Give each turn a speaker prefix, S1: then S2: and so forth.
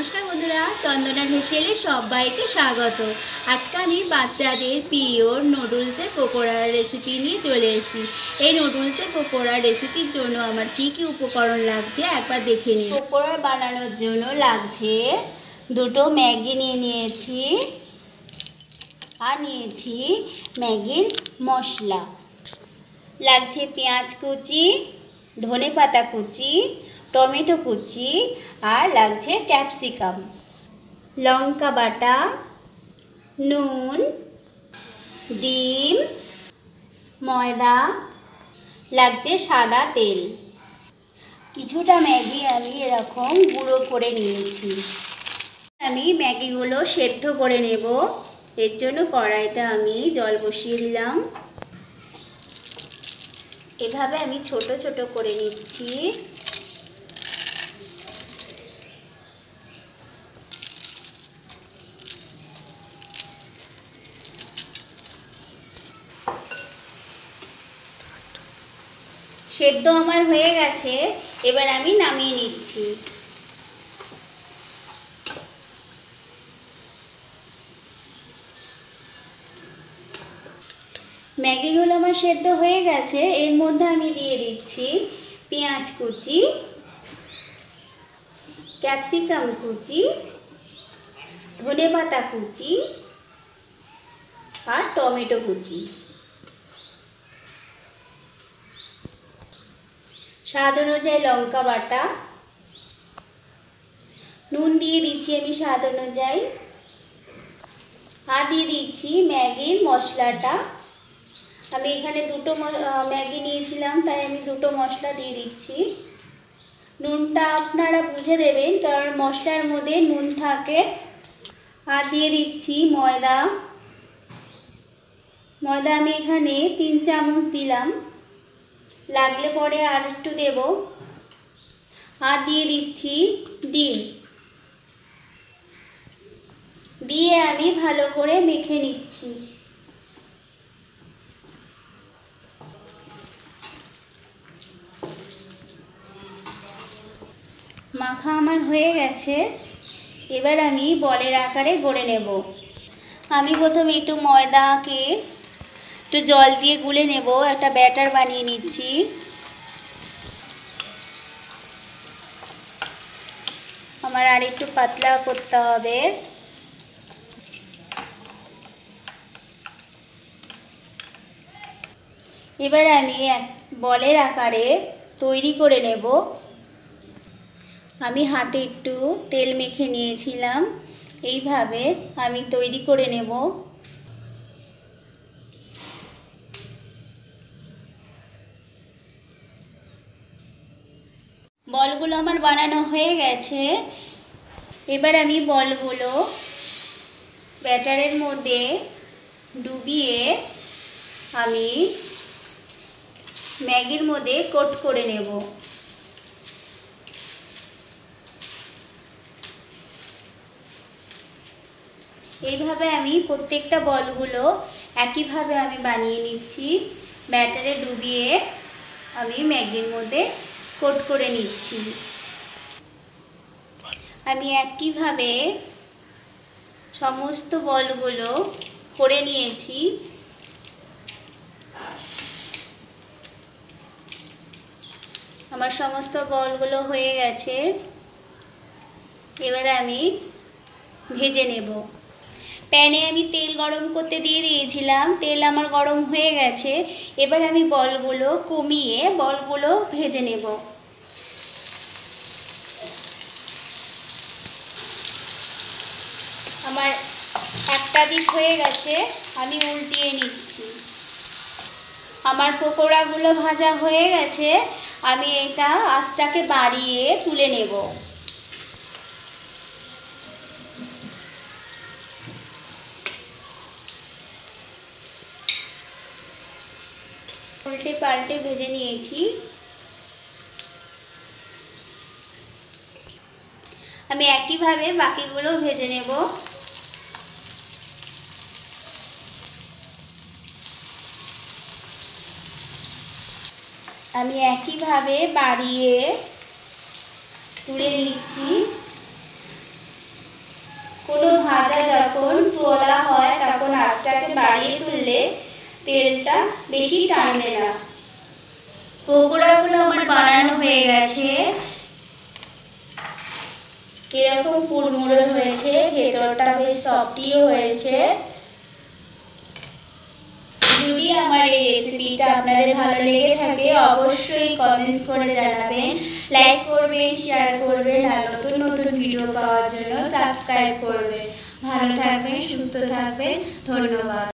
S1: নমস্কার বন্ধুরা, চন্দনা ভেসেলে সবাইকে স্বাগত। আজকে আমি বাচ্চাদের প্রিয় নুডলসের পকোড়ার রেসিপি নিয়ে চলে এসেছি। এই নুডলসের পকোড়ার রেসিপির জন্য আমার কি কি উপকরণ লাগছে একবার দেখে নিই পকোড়া বানানোর জন্য লাগছে দুটো ম্যাগি নিয়ে নিয়েছি আর নিয়েছি ম্যাগির মশলা। লাগছে পেঁয়াজ কুচি ধনে পাতা কুচি টমেটো কুচি আর লাগছে ক্যাপসিকাম। লঙ্কা বাটা, নুন, ডিম, ময়দা, লাগছে সাদা তেল। কিছুটা ম্যাগি আমি এরকম গুঁড়ো করে নিয়েছি। আমি ম্যাগিগুলো সেদ্ধ করে নেব। এর জন্য কড়াইতে আমি জল বসিয়ে দিলাম। এভাবে আমি ছোট ছোট করে নিচ্ছি। সেদ্ধ আমার হয়ে গেছে, এবার আমি নামিয়ে নিচ্ছি। ম্যাগিগুলো আমার সেদ্ধ হয়ে গেছে, এর মধ্যে আমি দিয়ে দিচ্ছি পেঁয়াজ কুচি, ক্যাপসিকাম কুচি ধনে পাতা কুচি আর টমেটো কুচি। স্বাদ অনুযায়ী লঙ্কা বাটা। নুন দিয়ে দিচ্ছি আমি স্বাদ অনুযায়ী। আর দিয়ে দিচ্ছি ম্যাগির মশলাটা। আমি এখানে দুটো ম্যাগি নিয়েছিলাম, তাই আমি দুটো মশলা দিয়ে দিচ্ছি। নুনটা আপনারা বুঝে দেবেন, কারণ মশলার মধ্যে নুন থাকে। আর দিয়ে দিচ্ছি ময়দা। ময়দা আমি এখানে তিন চামচ দিলাম। লাগলে পরে আর একটু দেব। আর দিয়ে দিচ্ছি ডিম। দিয়ে আমি ভালো করে মেখে নিচ্ছি। মাখা আমার হয়ে গেছে। এবার আমি বলের আকারে গড়ে নেব। আমি প্রথমে একটু ময়দাকে একটু জল দিয়ে গুলে নেব, একটা ব্যাটার বানিয়ে নিচ্ছি। আমার আর একটু পাতলা করতে হবে। এবার আমি এক বলের আকারে তৈরি করে নেব। আমি হাতে একটু তেল মেখে নিয়েছিলাম, এইভাবে আমি তৈরি করে নেব। বলগুলো আমার বানানো হয়ে গেছে। এবার আমি বলগুলো ব্যাটারের মধ্যে ডুবিয়ে আমি ম্যাগির মধ্যে কোট করে নেব। এইভাবে আমি প্রত্যেকটা বলগুলো একইভাবে আমি বানিয়ে নিচ্ছি। ব্যাটারে ডুবিয়ে আমি ম্যাগির মধ্যে কোট করে নিচ্ছি। আমি একইভাবে সমস্ত বলগুলো করে নিয়েছি। আমার সমস্ত বলগুলো হয়ে গেছে। এবার আমি ভেজে নেব। প্যানে আমি তেল গরম করতে দিয়ে দিয়েছিলাম। তেল আমার গরম হয়ে গেছে। এবার আমি বলগুলো কমিয়ে বলগুলো ভেজে নেব। আমার একটা দিক হয়ে গেছে, আমি উল্টিয়ে নিচ্ছি। আমার পকোড়াগুলো ভাজা হয়ে গেছে, আমি এটা আঁচটাকে বাড়িয়ে তুলে নেব। উল্টে পাল্টে ভেজে নিয়েছি। আমি একইভাবে বাকিগুলো ভেজে নেব। আমি একইভাবে বাড়িয়ে তুলে নিচ্ছি। কোনো ভাজা যখন তোলা হয়, তখন আঁচটাকে বাড়িয়ে তুললে তেলটা বেশি টানবে না। পকোড়াগুলো আমার বানানো হয়ে গেছে। এরকম কুড়মুড়ো হয়েছে, ভেতরটা বেশ সফটিও হয়েছে। যদি আমার এই রেসিপিটা আপনাদের ভালো লেগে থাকে, অবশ্যই কমেন্টস করে জানাবেন লাইক করবেন শেয়ার করবেন, আর নতুন নতুন ভিডিও পাওয়ার জন্য সাবস্ক্রাইব করবেন। ভালো থাকবেন, সুস্থ থাকবেন, ধন্যবাদ।